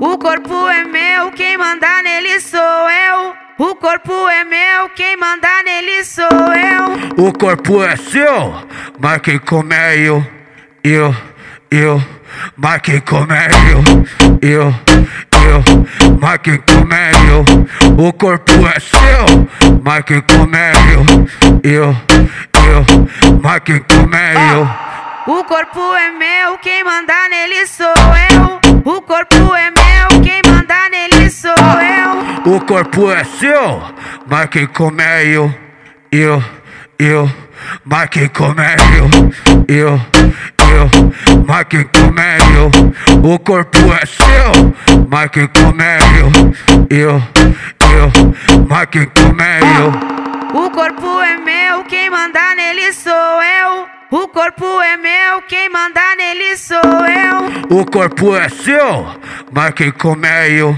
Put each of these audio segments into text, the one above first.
O corpo é meu, quem manda nele sou eu. O corpo é meu, quem manda nele sou eu. O corpo é seu, mas quem come é eu, eu, eu. Mas quem come é eu, eu, eu. Mas quem come é eu. O corpo é seu, mas quem come é eu, eu, eu. Mas quem come é eu. O corpo é meu, quem manda nele sou eu. O corpo é meu, quem manda nele sou eu. O corpo é seu, mas quem come é eu, eu, eu. Mas quem come é eu, eu, eu. Mas quem come é eu. O corpo é seu, mas quem come é eu, eu, eu. Mas quem come é eu. O corpo é meu, quem manda nele sou. O corpo é meu, quem manda nele sou eu. O corpo é seu, mas quem come é eu,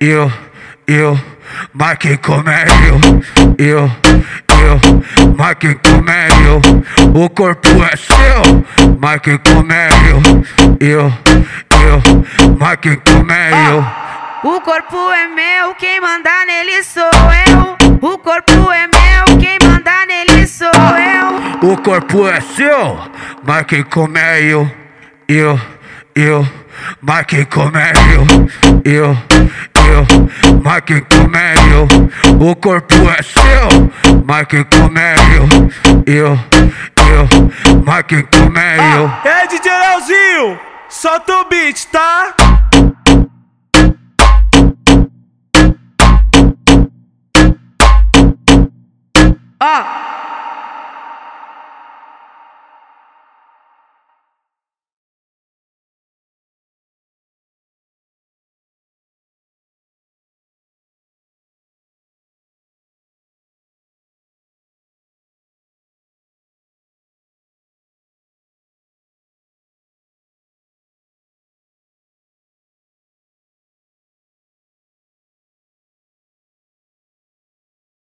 eu, eu. Mas quem come é eu, eu, eu. Mas quem come é eu. O corpo é seu, mas quem come é eu, eu, eu. Mas quem come é eu. O corpo é meu, quem manda nele sou eu. O corpo O corpo é seu, mas quem come é eu, eu, eu. Mas quem come é eu, eu, eu. Mas quem come é eu. O corpo é seu, mas quem come é eu, eu, eu. Mas quem come é eu. É DJ Leozinho, solta o beat, tá? Ó,